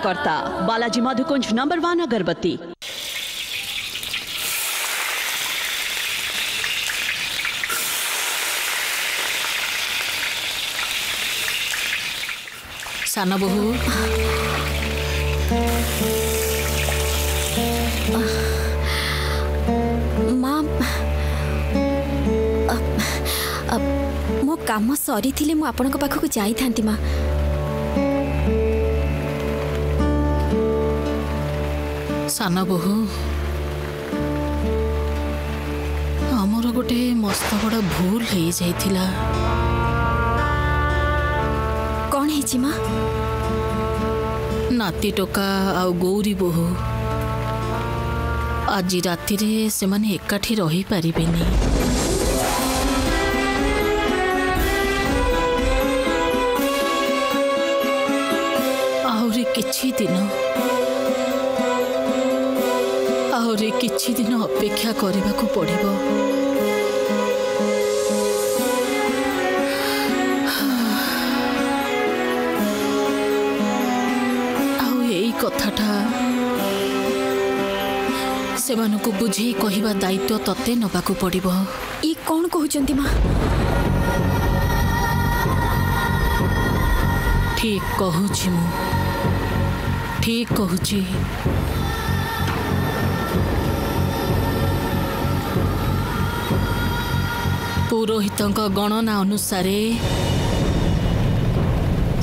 करता Balaji Madhukunj number one अगरबत्ती साना बहू मो कम सरी थिले मु आपनक पाखक जाई ସାନ ବୋହୂ ଆମର ଗୋଟେ ମସ୍ତ ବଡ଼ ଭୁଲ ହେଇଯାଇଥିଲା କ'ଣ ହେଇଛି ମା ନାତି ଟୋକା ଆଉ ଗୌରୀ ବୋହୂ ଆଜି ରାତିରେ ସେମାନେ ଏକାଠି ରହିପାରିବେନି ଆହୁରି କିଛି ଦିନ ଘରେ କିଛି ଦିନ ଅପେକ୍ଷା କରିବାକୁ ପଡ଼ିବ ଆଉ ଏଇ କଥାଟା ସେମାନଙ୍କୁ ବୁଝେଇ କହିବା ଦାୟିତ୍ୱ ତତେ ନେବାକୁ ପଡ଼ିବ ଇଏ କ'ଣ କହୁଛନ୍ତି ମା ଠିକ୍ କହୁଛି ମୁଁ ଠିକ୍ କହୁଛି ପୁରୋହିତଙ୍କ ଗଣନା ଅନୁସାରେ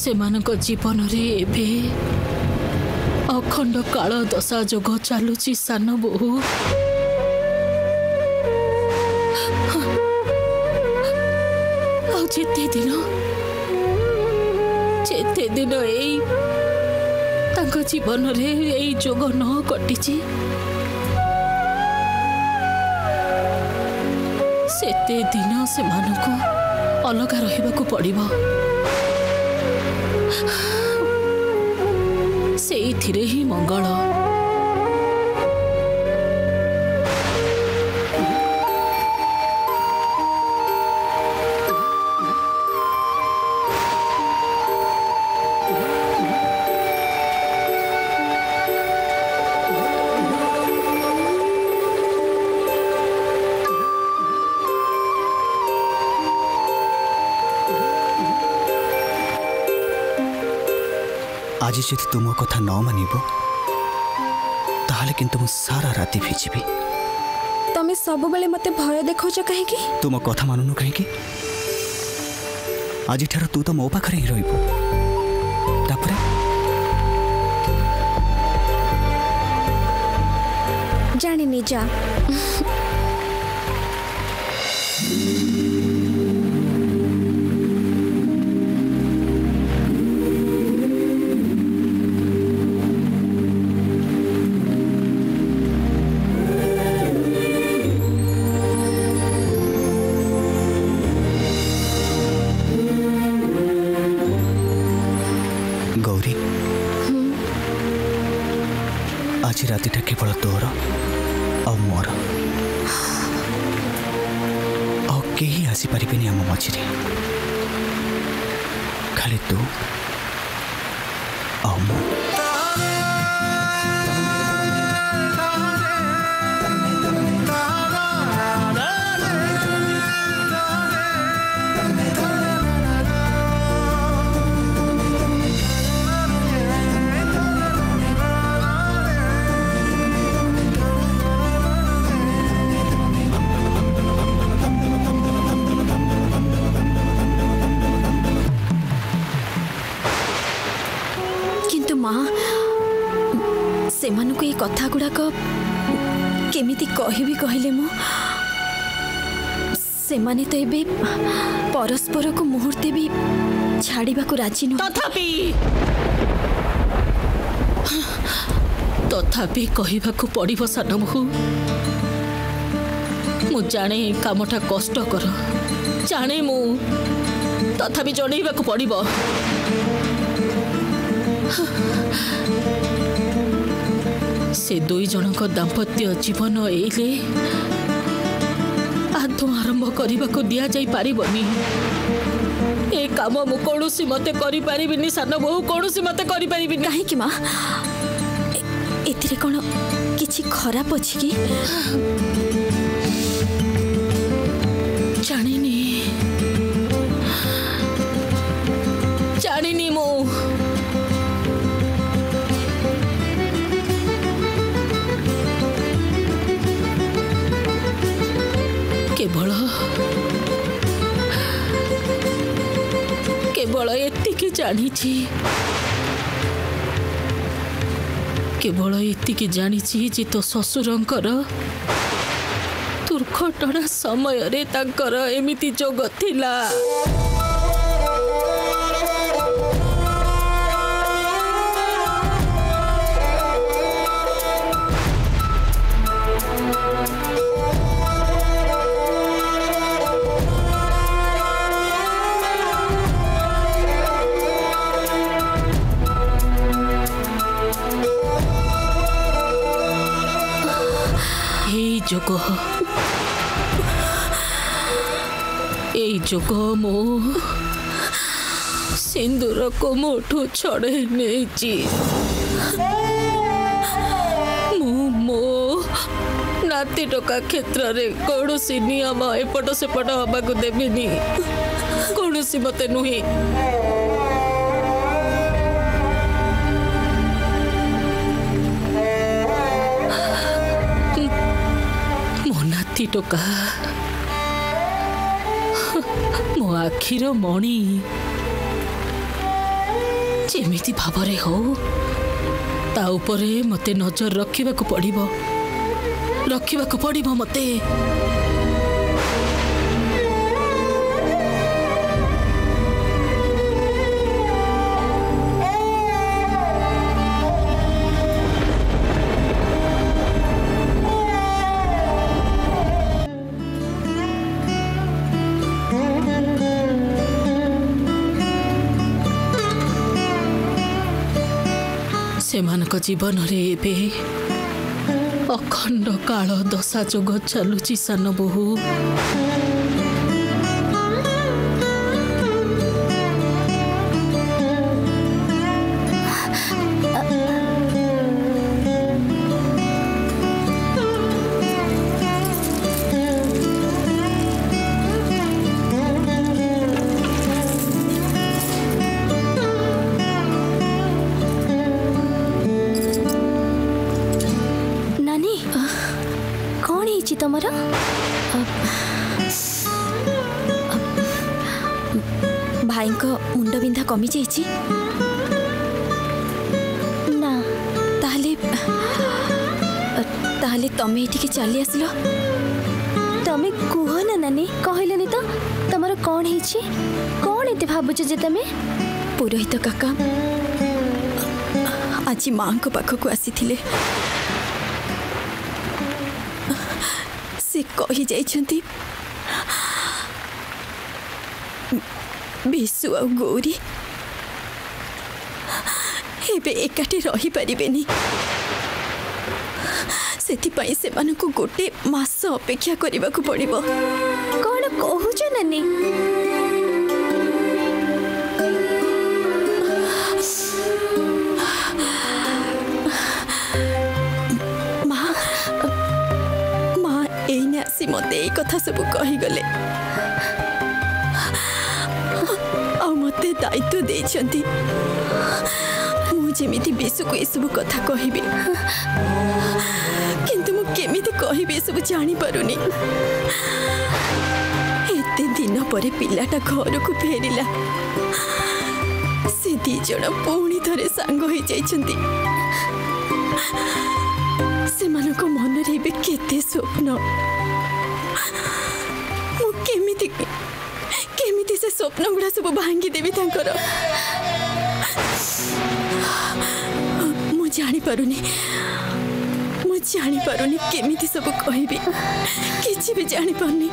ସେମାନଙ୍କ ଜୀବନରେ ଏବେ ଅଖଣ୍ଡ କାଳ ଦଶା ଯୋଗ ଚାଲୁଛି ସାନ ବୋହୁ ଆଉ ଯେତେ ଦିନ ଯେତେ ଦିନ ଏଇ ତାଙ୍କ ଜୀବନରେ ଏଇ ଯୋଗ ନ କଟିଛି ଏତେ ଦିନ ସେମାନଙ୍କୁ ଅଲଗା ରହିବାକୁ ପଡ଼ିବ ସେଇଥିରେ ହିଁ ମଙ୍ଗଳ আজি যদি তুম কথা ন মানিব তাহলে কিন্তু মু সারা রাতে ভিজিবি তুমি সবুবেলে মতে ভয় দেখাউছ কাহিকি তুম কথা মানুনু কাহিকি আজিঠার তু তো মো পাখে হি রহবু তারপরে জানিনি যা केवल तोर ଆଉ ମୋର ଆଉ କେହି ଆସିପାରିବେନି ଆମ ମଝିରେ ଖାଲି ତୁ ଆଉ ମୁଁ ଗୁଡ଼ାକ କେମିତି କହିବି କହିଲେ ମୁଁ ସେମାନେ ତ ଏବେ ପରସ୍ପରକୁ ମୁହୂର୍ତ୍ତେ ବି ଛାଡ଼ିବାକୁ ରାଜି ନୁହଁ ତଥାପି ତଥାପି କହିବାକୁ ପଡ଼ିବ ସାନମୁହୁ ମୁଁ ଜାଣେ କାମଟା କଷ୍ଟକର ଜାଣେ ମୁଁ ତଥାପି ଜଣେଇବାକୁ ପଡ଼ିବ ସେ ଦୁଇ ଜଣଙ୍କ ଦାମ୍ପତ୍ୟ ଜୀବନ ଏଇଲେ ଆଦୌ ଆରମ୍ଭ କରିବାକୁ ଦିଆଯାଇପାରିବନି ଏ କାମ ମୁଁ କୌଣସି ମତେ କରିପାରିବିନି ସାନ ବୋହୁ କୌଣସି ମତେ କରିପାରିବିନି କାହିଁକି ମା ଏଥିରେ କ'ଣ କିଛି ଖରାପ ଅଛି କି ଜାଣିନି ଜାଣିନି ମୁଁ କେବଳ କେବଳ ଏତିକି ଜାଣିଛି କେବଳ ଏତିକି ଜାଣିଛି ଯେ ତୋ ଶ୍ୱଶୁରଙ୍କର ଦୁର୍ଘଟଣା ସମୟରେ ତାଙ୍କର ଏମିତି ଯୋଗ ଥିଲା যোগ এই যোগ মো ସିନ୍ଦୁରକୁ ମୋଠୁ ଛଡ଼େଇ ନେଇଛି ମୁଁ ମୋ ନାତି ଟୋକା କ୍ଷେତ୍ରରେ କୌଣସି ନିୟମ ଏପଟ ସେପଟ ହେବାକୁ ଦେବିନି କୌଣସି ମୋତେ ନୁହେଁ କି ଟୋକା ମୋ ଆଖିର ମଣି ଯେମିତି ଭାବରେ ହଉ ତା ଉପରେ ମୋତେ ନଜର ରଖିବାକୁ ପଡ଼ିବ ରଖିବାକୁ ପଡ଼ିବ ମୋତେ ତାଙ୍କ ଜୀବନରେ ଏବେ ଅଖଣ୍ଡ କାଳ ଦଶା ଯୋଗ ଚାଲୁଛି ସାନ ବୋହୂ മമ്മി ചേച്ചി ନା ତାହେଲେ ତାହେଲେ ତମେ ଏଠିକି ଚାଲି ଆସିଲ ତମେ କୁହ ନା ନାନୀ କହିଲନି ତ ତମର କ'ଣ ହେଇଛି କ'ଣ ଏତେ ଭାବୁଛ ଯେ ତମେ ପୁରୋହିତ କାକା ଆଜି ମାଆଙ୍କ ପାଖକୁ ଆସିଥିଲେ ସେ କହିଯାଇଛନ୍ତି ବିଶୁ ଆଉ ଗୌରୀ କେବେ ଏକାଠି ରହିପାରିବେନି ସେଥିପାଇଁ ସେମାନଙ୍କୁ ଗୋଟେ ମାସ ଅପେକ୍ଷା କରିବାକୁ ପଡ଼ିବ କ'ଣ କହୁଛ ନାନୀ ଆସି ମୋତେ ଏଇ କଥା ସବୁ କହିଗଲେ ଆଉ ମୋତେ ଦାୟିତ୍ୱ ଦେଇଛନ୍ତି ଯେମିତି ବିଶୁକୁ ଏସବୁ କଥା କହିବି କିନ୍ତୁ ମୁଁ କେମିତି କହିବି ଏସବୁ ଜାଣିପାରୁନି ଏତେ ଦିନ ପରେ ପିଲାଟା ଘରକୁ ଫେରିଲା ସେ ଦି ଜଣ ପୁଣି ଥରେ ସାଙ୍ଗ ହୋଇଯାଇଛନ୍ତି ସେମାନଙ୍କ ମନରେ ଏବେ କେତେ ସ୍ୱପ୍ନ ମୁଁ କେମିତି କେମିତି ସେ ସ୍ୱପ୍ନ ଗୁଡ଼ା ସବୁ ଭାଙ୍ଗିଦେବି ତାଙ୍କର ଜାଣିପାରୁନି ମୁଁ ଜାଣିପାରୁନି କେମିତି ସବୁ କହିବି କିଛି ବି ଜାଣିପାରୁନି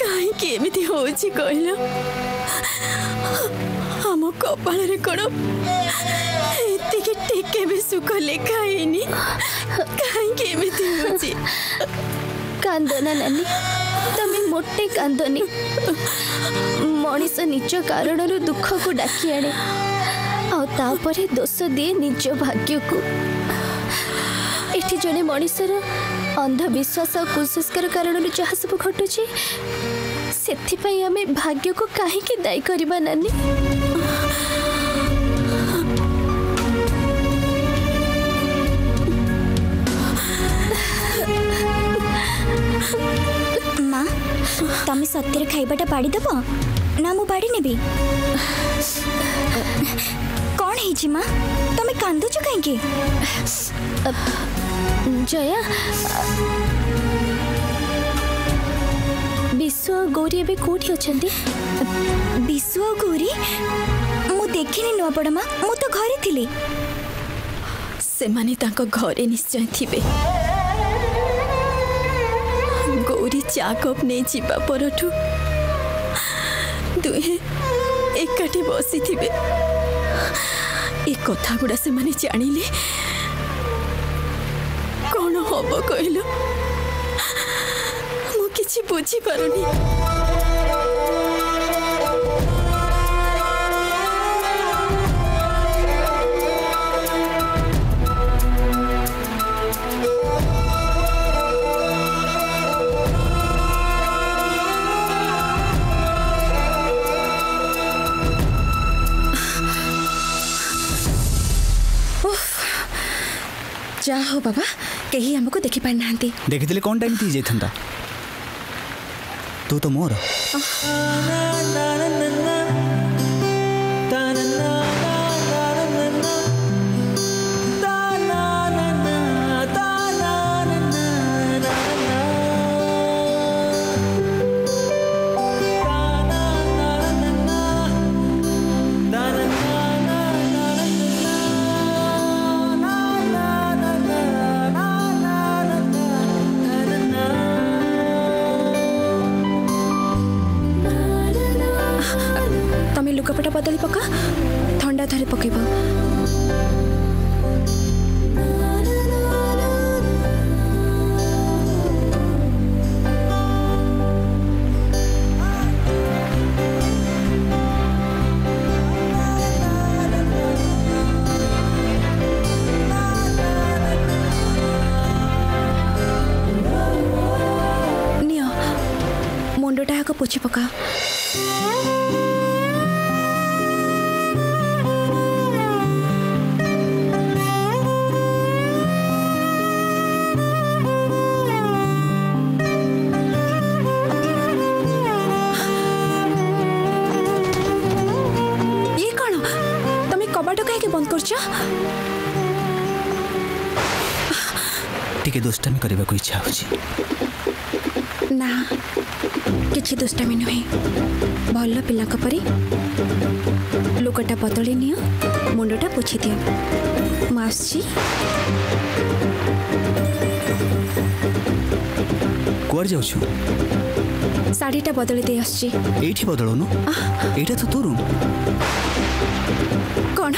କାହିଁକି ଏମିତି ହେଉଛି କହିଲ ଆମ କପାଳରେ କ'ଣ ଏତିକି ଟିକେ ବି ସୁଖ ଲେଖା ହେଇନି କାହିଁକି ଏମିତି ହେଉଛି କାନ୍ଦନା ନାନୀ ତମେ ମୋଟେ କାନ୍ଦନି ମଣିଷ ନିଜ କାରଣରୁ ଦୁଃଖକୁ ଡାକି ଆଣେ ଆଉ ତାପରେ ଦୋଷ ଦିଏ ନିଜ ଭାଗ୍ୟକୁ ଏଠି ଜଣେ ମଣିଷର ଅନ୍ଧବିଶ୍ୱାସ ଆଉ କୁସଂସ୍କାର କାରଣରୁ ଯାହା ସବୁ ଘଟୁଛି ସେଥିପାଇଁ ଆମେ ଭାଗ୍ୟକୁ କାହିଁକି ଦାୟୀ କରିବା ନାନୀ ମା ତମେ ସତ୍ୟରେ ଖାଇବାଟା ପାଡ଼ିଦେବ ନା ମୁଁ ପାଡ଼ି ନେବି ହେଇଛି ମା ତମେ କାନ୍ଦୁଛ କାହିଁକି ଜୟା ବିଶ୍ୱ ଆଉ ଗୌରୀ ଏବେ କୋଉଠି ଅଛନ୍ତି ବିଶ୍ୱ ଆଉ ଗୌରୀ ମୁଁ ଦେଖିନି ନୂଆପଡ଼ା ମା ମୁଁ ତ ଘରେ ଥିଲି ସେମାନେ ତାଙ୍କ ଘରେ ନିଶ୍ଚୟ ଥିବେ ଗୌରୀ ଚା କପ୍ ନେଇ ଯିବା ପରଠୁ ଦୁହେଁ ଏକାଠି ବସିଥିବେ ଏ କଥା ଗୁଡ଼ା ସେମାନେ ଜାଣିଲେ କ'ଣ ହବ କହିଲ ମୁଁ କିଛି ବୁଝିପାରୁନି जा हो बाबा कहीं हमको देखि पा ना देखि देले कोन टाइम थी जे तू तो मोर త్వరగా పుచ్చిపోక বন্ধ করছ টিকে দুষ্টামি করা ইচ্ছা হচ্ছে না କିଛି ଦୁଷ୍ଟାମି ନୁହେଁ ଭଲ ପିଲାଙ୍କ ପରି ଲୁଗାଟା ବଦଳି ନିଅ ମୁଣ୍ଡଟା ପୋଛି ଦିଅ ମୁଁ ଆସୁଛି କୁଆଡ଼େ ଯାଉଛୁ ଶାଢ଼ୀটা বদলে দিয়ে আসছি এইটি বদলনু এইটা তো তোর কোণ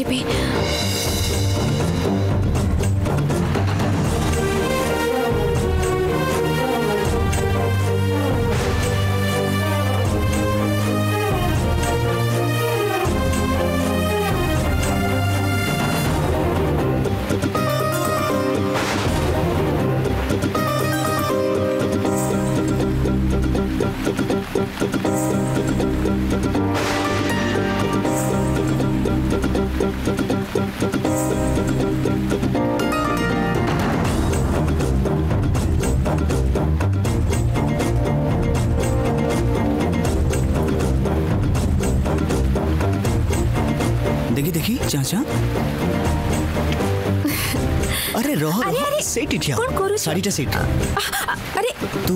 you be? নহ'ল ସେଇଠି ଠିଆ କ'ଣ କରୁଛୁ ଶାଢ଼ୀଟା ସେଇଠି ଆରେ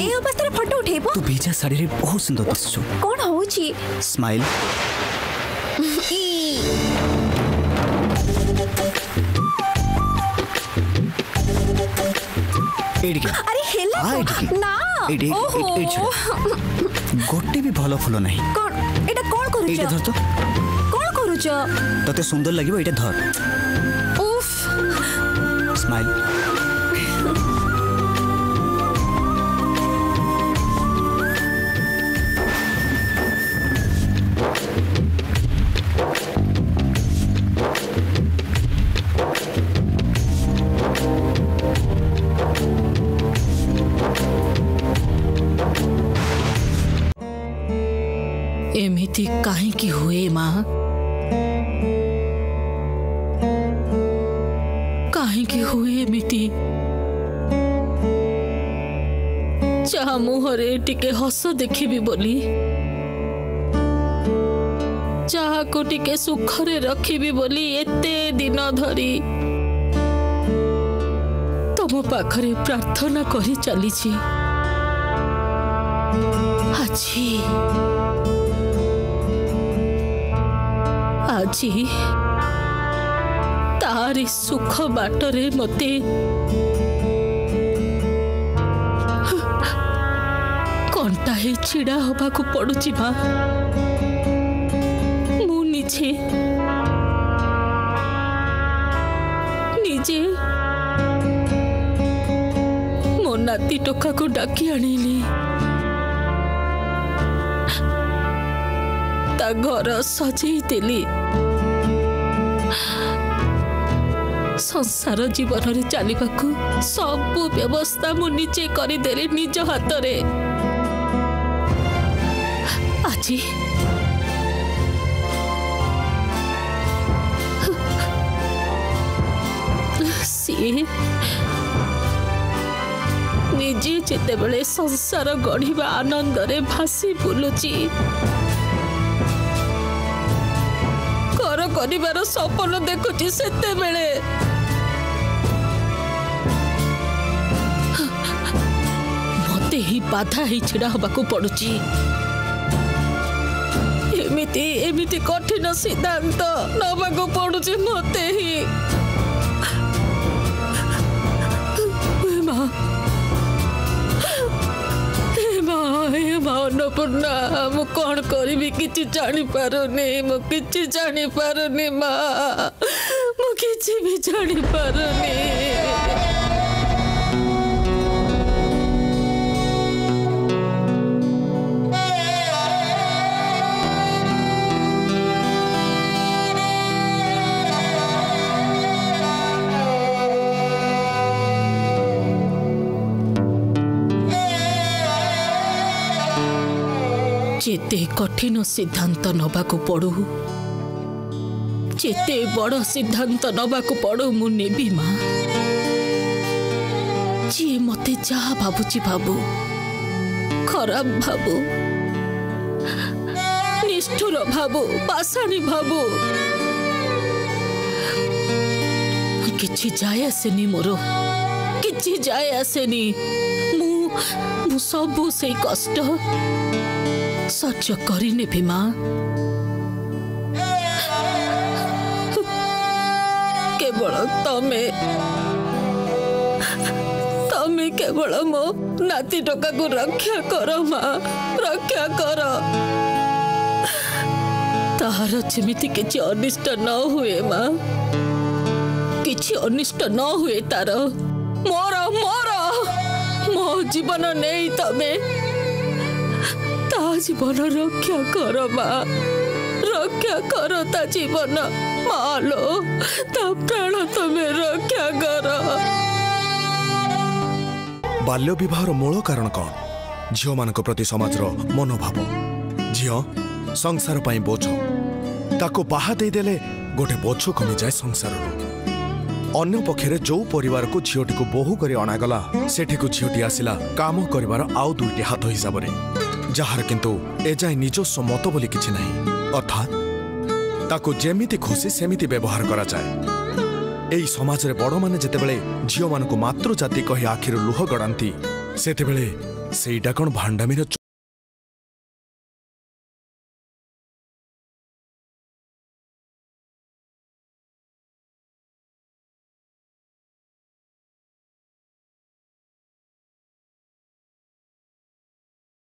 ଏ ଅବସ୍ଥାରେ ଫଟୋ ଉଠେଇବ ତୁ ଭିଜା ଶାଢ଼ୀରେ ବହୁତ ସୁନ୍ଦର ଦିଶୁଛୁ କ'ଣ ହେଉଛି ସ୍ମାଇଲ ଏଇଠିକି ଆରେ ହେଲା ଏଇଠିକି ନା ଏଇଠି ଏଇଠି ଗୋଟେ ବି ଭଲ ଫୁଲ ନାହିଁ କ'ଣ ଏଇଟା କ'ଣ କରୁଛ ଏଇଟା ଧର ତ କ'ଣ କରୁଛ ତତେ ସୁନ୍ଦର ଲାଗିବ ଏଇଟା ଧର কি হয়ে মা କାହିଁକି ହୁଏ ଏମିତି ଯାହା ମୁହଁରେ ଟିକେ ହସ ଦେଖିବି ବୋଲି ଯାହାକୁ ଟିକେ ସୁଖରେ ରଖିବି ବୋଲି ଏତେ ଦିନ ଧରି ତମ ପାଖରେ ପ୍ରାର୍ଥନା କରି ଚାଲିଛି ଆଜି ଆଜି ତାରି ସୁଖ ବାଟରେ ମୋତେ କଣ୍ଟା ହେଇ ଛିଡ଼ା ହେବାକୁ ପଡ଼ୁଛି ମା ମୁଁ ନିଜେ ନିଜେ ମୋ ନାତି ଟୋକାକୁ ଡାକି ଆଣିଲି ତା ଘର ସଜେଇଦେଲି ସଂସାର ଜୀବନରେ ଚାଲିବାକୁ ସବୁ ବ୍ୟବସ୍ଥା ମୁଁ ନିଜେ କରିଦେଲି ନିଜ ହାତରେ ଆଜି ସିଏ ନିଜେ ଯେତେବେଳେ ସଂସାର ଗଢିବା ଆନନ୍ଦରେ ଭାସି ବୁଲୁଛି ପରିବାର ସଫଳ ଦେଖୁଛି ସେତେବେଳେ ମୋତେ ହିଁ ବାଧା ହେଇ ଛିଡ଼ା ହେବାକୁ ପଡ଼ୁଛି ଏମିତି ଏମିତି କଠିନ ସିଦ୍ଧାନ୍ତ ନେବାକୁ ପଡ଼ୁଛି ମୋତେ ହିଁ ପୂର୍ଣ୍ଣା ମୁଁ କ'ଣ କରିବି କିଛି ଜାଣିପାରୁନି ମୁଁ କିଛି ଜାଣିପାରୁନି ମା ମୁଁ କିଛି ବି ଜାଣିପାରୁନି ଯେତେ କଠିନ ସିଦ୍ଧାନ୍ତ ନେବାକୁ ପଡ଼ୁ ଯେତେ ବଡ଼ ସିଦ୍ଧାନ୍ତ ନେବାକୁ ପଡ଼ୁ ମୁଁ ନେବି ମା ଯିଏ ମୋତେ ଯାହା ଭାବୁଛି ଭାବୁ ଖରାପ ଭାବୁ ନିଷ୍ଠୁର ଭାବୁ ପାଷାଣୀ ଭାବୁ କିଛି ଯାଏ ଆସେନି ମୋର କିଛି ଯାଏ ଆସେନି ମୁଁ ମୁଁ ସବୁ ସେଇ କଷ୍ଟ ସହ୍ୟ କରିନେବି ମା କେବଳ ତମେ ତମେ କେବଳ ମୋ ନାତି ଟକାକୁ ରକ୍ଷା କର ମା ରକ୍ଷା କର ତାହାର ଯେମିତି କିଛି ଅନିଷ୍ଟ ନ ହୁଏ ମା କିଛି ଅନିଷ୍ଟ ନ ହୁଏ ତାର ମୋର ମୋର ମୋ ଜୀବନ ନେଇ ତମେ ତା ଜୀବନ ରକ୍ଷା କର ମା ରକ୍ଷା କର ତା ଜୀବନ ମାଲୋ ତା ପ୍ରାଣ ତମେ ରକ୍ଷା କର ବାଲ୍ୟ ବିବାହର ମୂଳ କାରଣ କ'ଣ ଝିଅମାନଙ୍କ ପ୍ରତି ସମାଜର ମନୋଭାବ ଝିଅ ସଂସାର ପାଇଁ ବୋଝ ତାକୁ ବାହା ଦେଇଦେଲେ ଗୋଟେ ବୋଝ କମିଯାଏ ସଂସାରରୁ ଅନ୍ୟ ପକ୍ଷରେ ଯେଉଁ ପରିବାରକୁ ଝିଅଟିକୁ ବୋହୁ କରି ଅଣାଗଲା ସେଠିକୁ ଝିଅଟି ଆସିଲା କାମ କରିବାର ଆଉ ଦୁଇଟି ହାତ ହିସାବରେ ଯାହାର କିନ୍ତୁ ଏଯାଏଁ ନିଜସ୍ୱ ମତ ବୋଲି କିଛି ନାହିଁ ଅର୍ଥାତ୍ ତାକୁ ଯେମିତି ଖୁସି ସେମିତି ବ୍ୟବହାର କରାଯାଏ ଏହି ସମାଜରେ ବଡ଼ମାନେ ଯେତେବେଳେ ଝିଅମାନଙ୍କୁ ମାତୃଜାତି କହି ଆଖିରୁ ଲୁହ ଗଡ଼ାନ୍ତି ସେତେବେଳେ ସେଇଟା କ'ଣ ଭାଣ୍ଡାମିର